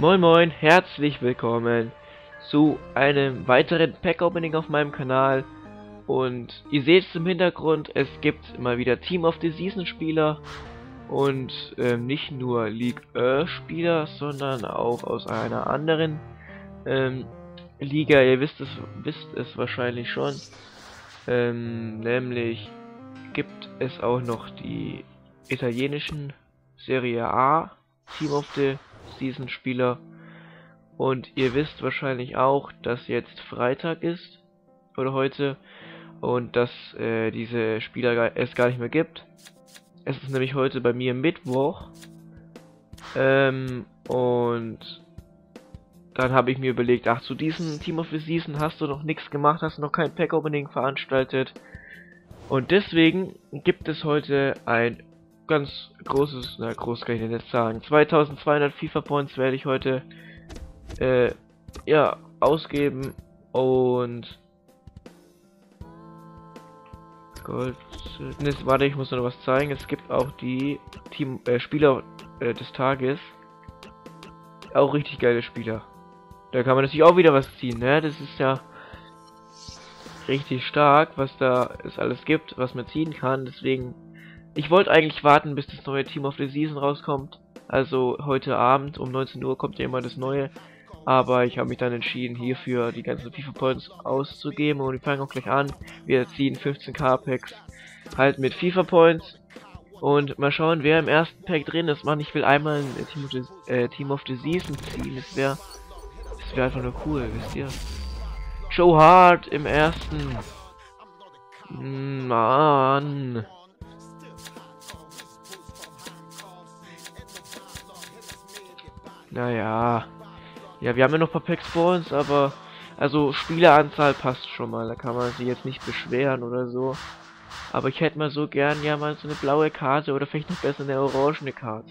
Moin moin, herzlich willkommen zu einem weiteren Pack-Opening auf meinem Kanal. Und ihr seht es im Hintergrund, es gibt mal wieder Team of the Season Spieler und ähm, nicht nur League Earth Spieler, sondern auch aus einer anderen ähm, Liga. Ihr wisst es, wisst es wahrscheinlich schon. Ähm, nämlich gibt es auch noch die italienischen Serie A Team of the Season Spieler. Und ihr wisst wahrscheinlich auch, dass jetzt Freitag ist oder heute und dass äh, diese Spieler es gar nicht mehr gibt. Es ist nämlich heute bei mir Mittwoch. Ähm, und dann habe ich mir überlegt, ach, zu diesem Team of the Season hast du noch nichts gemacht, hast noch kein Pack-Opening veranstaltet. Und deswegen gibt es heute ein ganz großes, na groß kann ich denn jetzt sagen, 2200 FIFA Points werde ich heute, äh, ja, ausgeben und Gold. Ne, warte, ich muss noch was zeigen. Es gibt auch die Team äh, Spieler äh, des Tages. Auch richtig geile Spieler. Da kann man natürlich auch wieder was ziehen, ne? Das ist ja richtig stark, was da es alles gibt, was man ziehen kann. Deswegen, ich wollte eigentlich warten, bis das neue Team of the Season rauskommt. Also heute Abend um 19 Uhr kommt ja immer das neue. Aber ich habe mich dann entschieden, hierfür die ganzen FIFA Points auszugeben. Und wir fangen auch gleich an. Wir ziehen 15k Packs halt mit FIFA Points. Und mal schauen, wer im ersten Pack drin ist. Mann, ich will einmal ein Team of the, äh, Team of the Season ziehen. Das wäre das wäre einfach nur cool, wisst ihr? Joe Hart im ersten. Mann. Naja. Ja, wir haben ja noch ein paar Packs vor uns, aber also Spieleranzahl passt schon mal. Da kann man sich jetzt nicht beschweren oder so. Aber ich hätte mal so gern ja mal so eine blaue Karte oder vielleicht noch besser eine orangene Karte.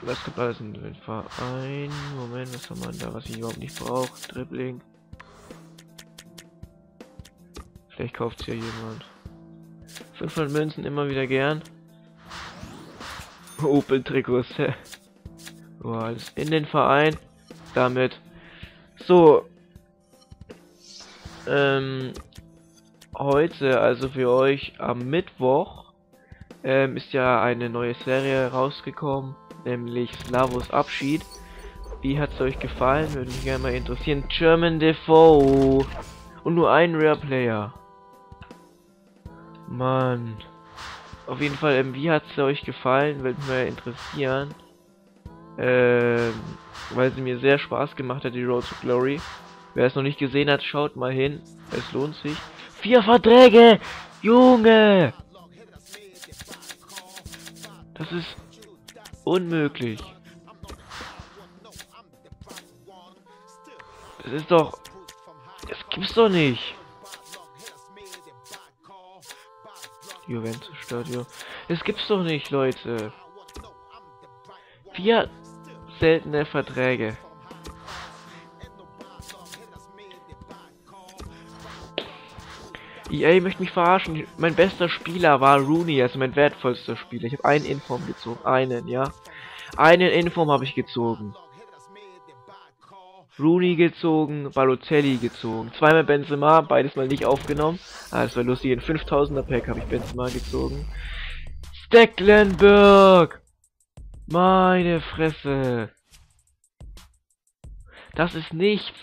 Was kommt alles in den Verein? Moment, was haben wir da, was ich überhaupt nicht brauche? Dribbling. Vielleicht kauft es ja jemand. 500 Münzen immer wieder gern. Opel-Trikots, so, alles in den Verein. Damit. So. Ähm, heute, also für euch am Mittwoch, ähm, ist ja eine neue Serie rausgekommen, nämlich Slavos Abschied. Wie hat es euch gefallen? Würde mich gerne mal interessieren. German Defoe. Und nur ein Rare Player. Mann. Auf jeden Fall, ähm, wie hat es euch gefallen? Würde mich interessieren. Ähm, weil sie mir sehr Spaß gemacht hat, die Road to Glory. Wer es noch nicht gesehen hat, schaut mal hin. Es lohnt sich. Vier Verträge! Junge! Das ist unmöglich. Das ist doch... Das gibt's doch nicht. Juventus Stadion. Das gibt's doch nicht, Leute. Vier seltene Verträge. EA möchte mich verarschen. Mein bester Spieler war Rooney, also mein wertvollster Spieler. Ich habe einen Inform gezogen. Einen, ja. Einen Inform habe ich gezogen. Rooney gezogen, Balotelli gezogen. Zweimal Benzema, beides mal nicht aufgenommen. Ah, das war lustig. In 5000er Pack habe ich Benzema gezogen. Stecklenburg! Meine Fresse. Das ist nichts.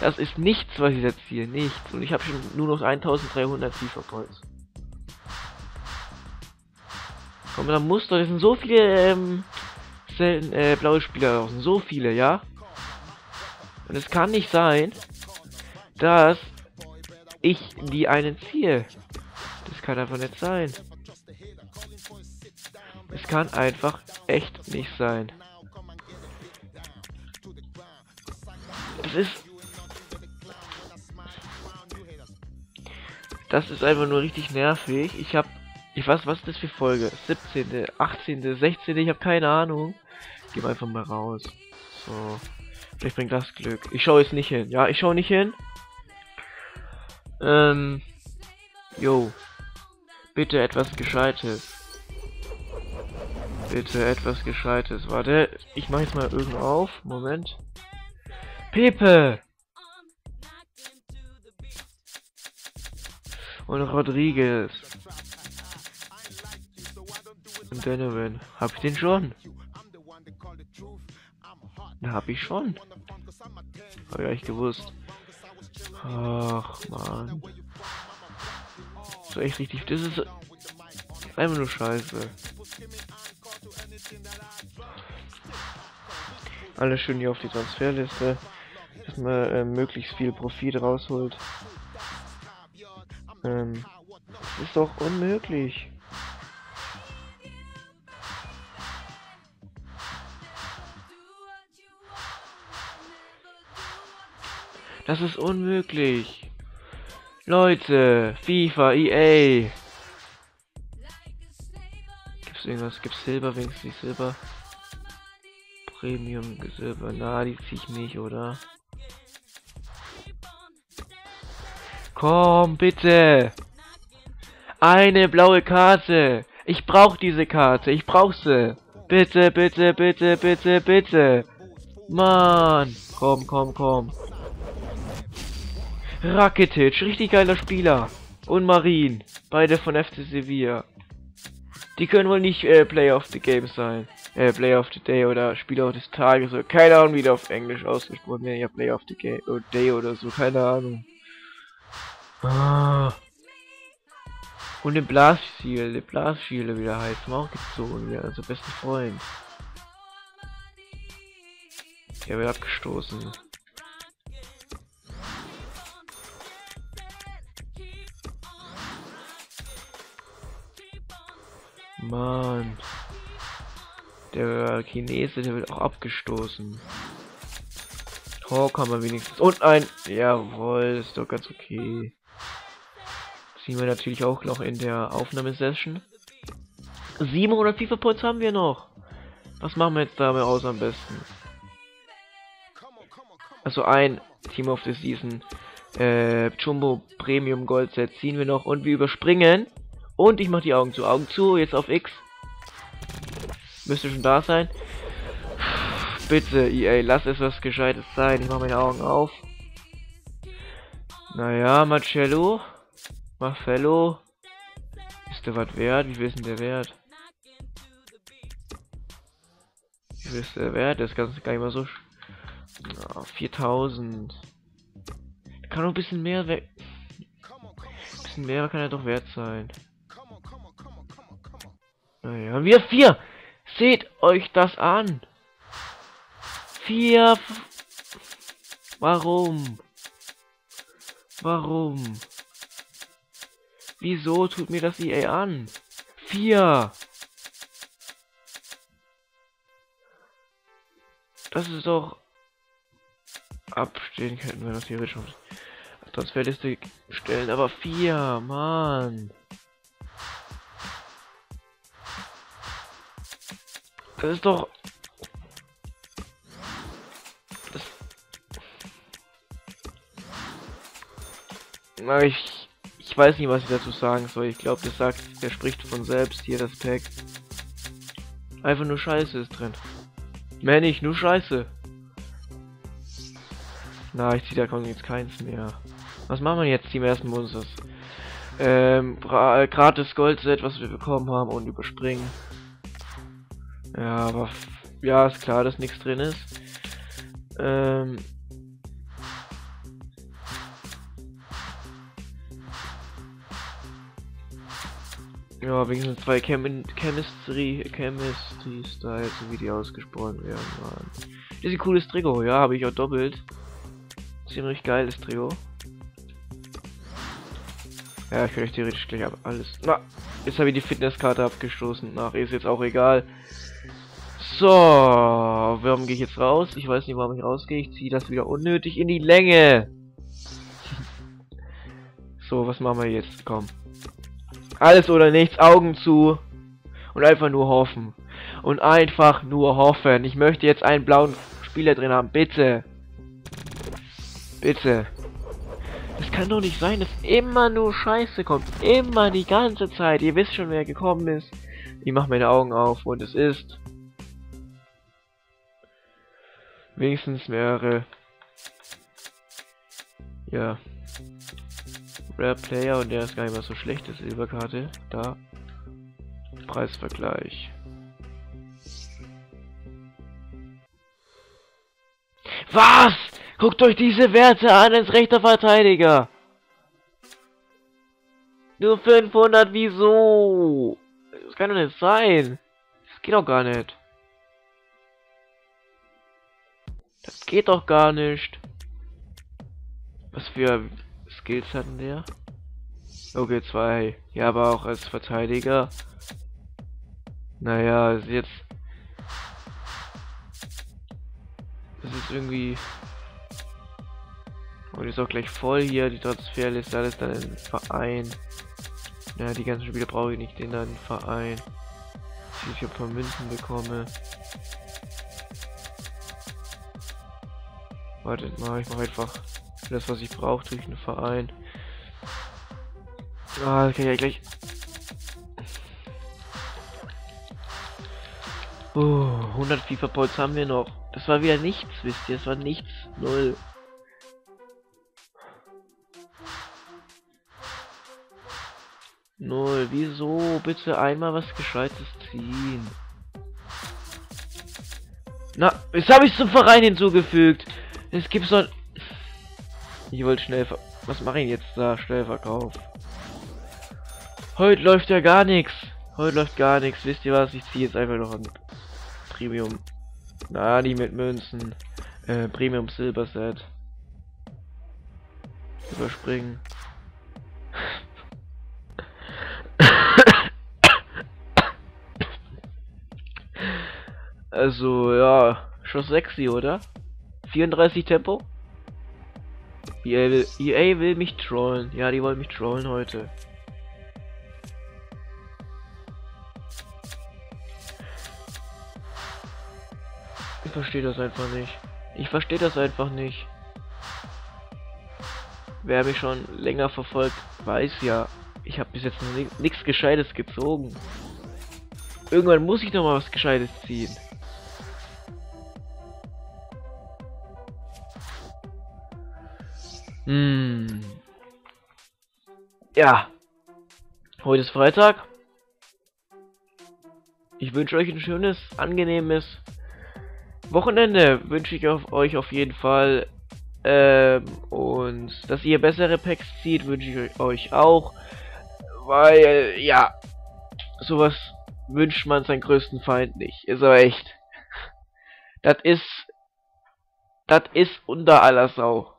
Das ist nichts, was ich jetzt hier. Nichts. Und ich habe schon nur noch 1300 FIFA Points. Komm, da muss doch. Das sind so viele ähm, selten, äh, blaue Spieler draußen. So viele, ja? Und es kann nicht sein, dass ich die einen ziehe. Das kann einfach nicht sein. Es kann einfach echt nicht sein. Das ist... Das ist einfach nur richtig nervig. Ich hab... Ich weiß, was ist das für Folge? 17., 18., 16., ich habe keine Ahnung. Geh einfach mal raus. So. Vielleicht bringt das Glück. Ich schaue jetzt nicht hin. Ja, ich schaue nicht hin. Ähm. Jo. Bitte etwas Gescheites. Bitte etwas Gescheites. Warte, ich mach jetzt mal irgendwo auf. Moment. Pepe! Und Rodriguez. Und Donovan. Hab ich den schon? Hab ich schon. Hab ich echt gewusst. Ach man. So echt richtig. Das ist einfach nur scheiße. Alles schön hier auf die Transferliste, dass man äh, möglichst viel Profit rausholt. Ähm, ist doch unmöglich. Das ist unmöglich. Leute, FIFA, EA. Gibt's irgendwas? Gibt's Silber wenigstens Silber? Premium Silber. Na, die zieh ich nicht, oder? Komm, bitte. Eine blaue Karte. Ich brauch diese Karte. Ich brauch sie. Bitte, bitte, bitte, bitte, bitte. Mann. Komm, komm, komm. Rakitic, richtig geiler Spieler. Und Marin, beide von FC Sevilla. Die können wohl nicht äh, Player of the Game sein. Äh, Player of the Day oder Spieler des Tages oder keine Ahnung, wie der auf Englisch ausgesprochen wird. Ja, Player of the Game oder Day oder so, keine Ahnung. Ah. Und den Blasfiel, der Blasfiel, wie der heißt, auch gezogen, ja, also besten Freund. Der wird abgestoßen. Mann. Der Chinese, der wird auch abgestoßen. Oh, kann man wenigstens. Und ein. Jawohl, ist doch ganz okay. Sehen wir natürlich auch noch in der Aufnahmesession. 700 FIFA Points haben wir noch. Was machen wir jetzt damit aus am besten? Also ein Team of the Season äh, Jumbo Premium Gold Set ziehen wir noch und wir überspringen und ich mache die Augen zu. Augen zu, jetzt auf X. Müsste schon da sein. Bitte, EA, lass es was Gescheites sein. Ich mache meine Augen auf. Naja, Marcello. Marcello. Ist der was wert? Wie denn der wert? Wie ist der wert? Das ist ganz gar nicht mal so... Oh, 4000. Kann noch ein bisschen mehr weg... Ein bisschen mehr kann er doch wert sein. Naja, wir vier. Seht euch das an. Vier. Warum? Warum? Wieso tut mir das EA an? Vier. Das ist doch... Abstehen könnten wir das theoretisch auf Transferliste stellen, aber vier, Mann. Das ist doch... Das... Ich... Ich weiß nicht, was ich dazu sagen soll. Ich glaube, das sagt... Der spricht von selbst hier, das Pack. Einfach nur Scheiße ist drin. Mehr nicht, nur Scheiße. Na, ich ziehe da kommt jetzt keins mehr. Was machen wir jetzt? Wir erstmal unseres ähm, gratis Goldset, was wir bekommen haben und überspringen. Ja, aber ja, ist klar, dass nichts drin ist. Ähm ja, wenigstens zwei Chem Chemistry, Chemistry Styles, wie die ausgesprochen werden waren. Das ist ein cooles Trikot, ja, habe ich auch doppelt. Ziemlich geiles Trio. Ja, ich kann euch theoretisch gleich alles. Na, jetzt habe ich die Fitnesskarte abgestoßen. Nach ist jetzt auch egal. So, warum gehe ich jetzt raus? Ich weiß nicht, warum ich rausgehe. Ich ziehe das wieder unnötig in die Länge. so, was machen wir jetzt? Komm. Alles oder nichts, Augen zu. Und einfach nur hoffen. Und einfach nur hoffen. Ich möchte jetzt einen blauen Spieler drin haben. Bitte. Bitte. Das kann doch nicht sein, dass immer nur Scheiße kommt. Immer die ganze Zeit. Ihr wisst schon, wer gekommen ist. Ich mache meine Augen auf und es ist wenigstens mehrere ja Rare Player und der ist gar nicht mal so schlecht, das Silberkarte. Da. Preisvergleich. Was? Guckt euch diese Werte an als rechter Verteidiger. Nur 500, wieso? Das kann doch nicht sein. Das geht doch gar nicht. Das geht doch gar nicht. Was für Skills hatten der? Okay, zwei. Ja, aber auch als Verteidiger. Naja, ist jetzt... Das ist irgendwie... Und ist auch gleich voll hier, die Transferliste, alles dann im Verein. Ja, die ganzen Spiele brauche ich nicht, den dann Verein. Die ich paar Münzen bekomme. Wartet mal, ich mache einfach das, was ich brauche, durch einen Verein. Ah, ich ja gleich. Oh, 100 FIFA Points haben wir noch. Das war wieder nichts, wisst ihr, das war nichts. Null. Null. Wieso? Bitte einmal was Gescheites ziehen. Na, jetzt habe ich zum Verein hinzugefügt. Es gibt so Ich wollte schnell... Was mache ich jetzt da? Schnellverkauf. Heute läuft ja gar nichts. Heute läuft gar nichts. Wisst ihr was? Ich ziehe jetzt einfach noch ein Premium. Na, die mit Münzen. Äh, Premium Silber Set. Überspringen. Also, ja, schon sexy, oder? 34 Tempo? EA will, EA will mich trollen. Ja, die wollen mich trollen heute. Ich verstehe das einfach nicht. Ich verstehe das einfach nicht. Wer mich schon länger verfolgt, weiß ja, ich habe bis jetzt nichts Gescheites gezogen. Irgendwann muss ich noch mal was Gescheites ziehen. Hm. Ja. Heute ist Freitag. Ich wünsche euch ein schönes, angenehmes Wochenende. Wünsche ich auf euch auf jeden Fall. Ähm, und dass ihr bessere Packs zieht, wünsche ich euch auch. Weil, ja, sowas wünscht man seinen größten Feind nicht. Ist aber echt. Das ist. Das ist unter aller Sau.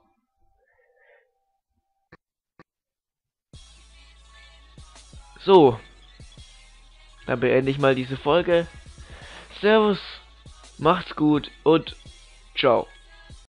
So. Dann beende ich mal diese Folge. Servus, macht's gut und ciao.